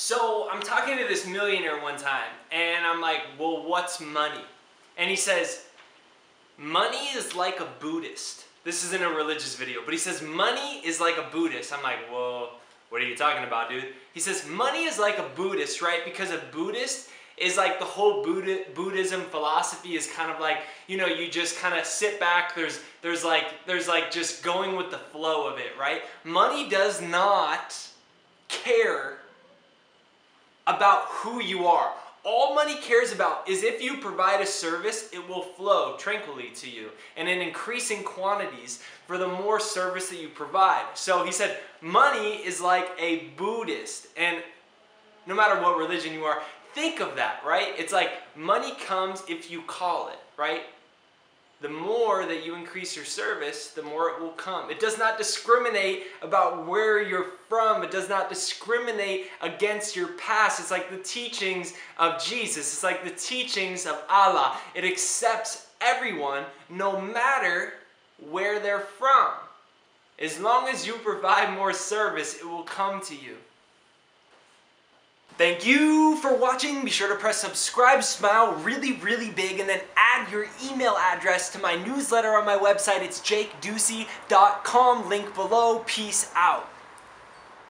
So I'm talking to this millionaire one time, and I'm like, well, what's money? And he says, money is like a Buddhist. This isn't a religious video, but he says, money is like a Buddhist. I'm like, whoa, what are you talking about, dude? He says, money is like a Buddhist, right? Because a Buddhist is like the whole Buddha, Buddhism philosophy is kind of like, you know, you just kind of sit back. There's, there's like, there's like just going with the flow of it, right? Money does not about who you are. All money cares about is if you provide a service, it will flow tranquilly to you and in increasing quantities for the more service that you provide. So he said, money is like a Buddhist. And no matter what religion you are, think of that, right? It's like money comes if you call it, right? The more that you increase your service, the more it will come. It does not discriminate about where you're from. It does not discriminate against your past. It's like the teachings of Jesus. It's like the teachings of Allah. It accepts everyone no matter where they're from. As long as you provide more service, it will come to you. Thank you for watching. Be sure to press subscribe, smile really, really big, and then add your email address to my newsletter on my website. It's jakeducey.com. Link below. Peace out.